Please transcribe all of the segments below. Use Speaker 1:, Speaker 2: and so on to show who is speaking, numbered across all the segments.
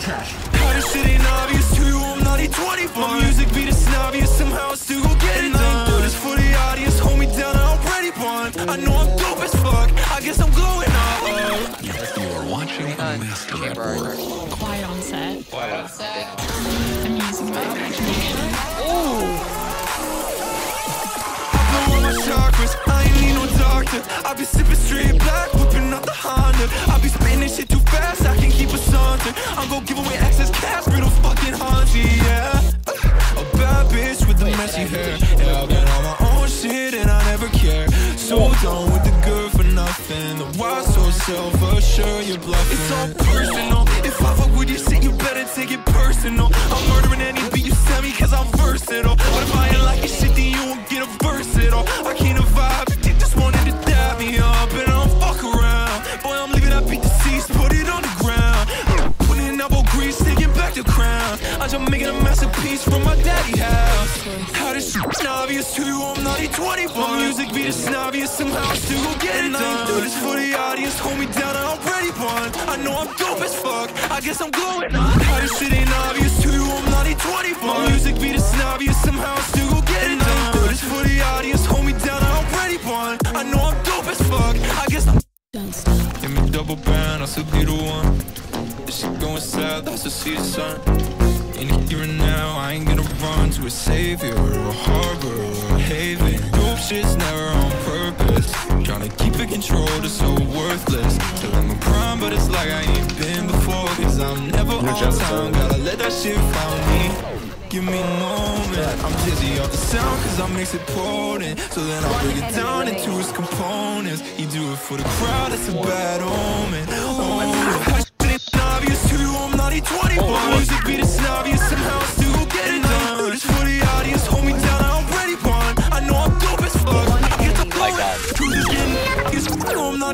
Speaker 1: trash.
Speaker 2: How this shit ain't obvious to you, I'm not E24 My music beat is obvious, somehow I still go get it done Do this for the audience, hold me down, I already won I know I'm dope as fuck, I guess I'm glowing up
Speaker 3: You are watching a master at work.
Speaker 4: Quiet on set.
Speaker 5: Quiet on set.
Speaker 4: I'm using my imagination.
Speaker 2: I blow all my chakras, I ain't need no doctor I be sipping straight excess cash, riddle fucking haunty, yeah. A bad bitch with the messy hair. Yeah, I got all my own shit and I never care. So done with the good for nothing. The why so self-assured you're bluffing. It's all personal, if I fuck with your shit you better take it personal. I'm murdering any beat you send me cause I'm versatile. But if I ain't like your shit then you won't get a verse at all I can't vibe, crown I'm just making a masterpiece from my daddy house. How this shit obvious to you, I'm not E24 My music beat is obvious, somehow I still go get it done. Do this for the audience, hold me down, I already won I know I'm dope as fuck, I guess I'm glowing up. How this shit ain't obvious to you, I'm not E24 My music beat the obvious, somehow I still go get it done. Do this for the audience, hold me down, I already won I know I'm dope as fuck, I guess I'm
Speaker 4: Don't stop.
Speaker 2: Give me double brown, I still be the one. If she going south, I still see the sun. In here and now, I ain't gonna run to a savior or a harbor or a haven. Dope shit's never on purpose. Tryna keep it controlled is so worthless. Till I'm a prime, but it's like I ain't been before. Cause I'm never on time, gotta let that shit find me. Give me a moment. I'm dizzy off the sound cause I mix it potent. So then I break it down into its components. You do it for the crowd, it's a bad omen. Oh,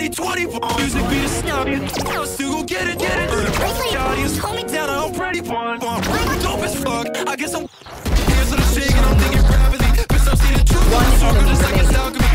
Speaker 2: I'm E24. Music beat is obvious, I still go get it, get it. The hold me down, I already won. I'm uh, dope as fuck. I guess I'm. Hands on the shake and I'm thinking rapidly. Bitch, I'm seeing the truth. I'm just like it's out.